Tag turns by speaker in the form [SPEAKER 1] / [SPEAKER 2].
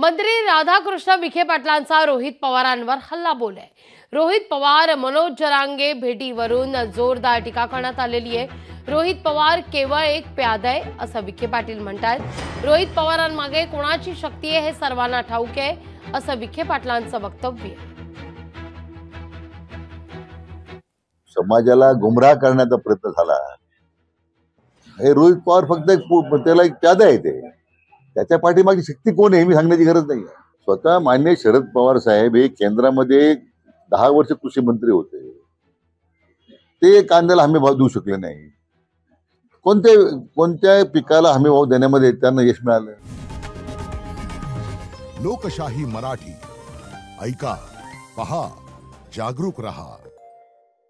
[SPEAKER 1] मंत्री राधाकृष्ण विखे पाटलांचा रोहित पवारांवर हल्ला बोल. आहे रोहित पवार मनोज जरांगे भेटीवरून जोरदार टीका करण्यात आलेली आहे. रोहित पवार केवळ एक प्याद आहे असं विखे पाटील म्हणतात. रोहित पवारांमागे कोणाची शक्ती आहे हे सर्वांना ठाऊक आहे असं विखे पाटलांचं वक्तव्य
[SPEAKER 2] समाजाला गुमराह करण्याचा प्रयत्न झाला. हे रोहित पवार फक्त एक त्याला एक प्यादा आहे ते. त्याच्या पाठीमागची शक्ती कोण आहे मी सांगण्याची गरज नाही आहे. स्वतः मान्य शरद पवार साहेब हे केंद्रामध्ये दहा वर्ष कृषी मंत्री होते. ते कांद्याला हमी भाव देऊ शकले नाही. कोणत्या कोणत्या पिकाला हमी भाव देण्यामध्ये त्यांना यश मिळालं?
[SPEAKER 3] लोकशाही मराठी. ऐका पहा जागरूक रहा.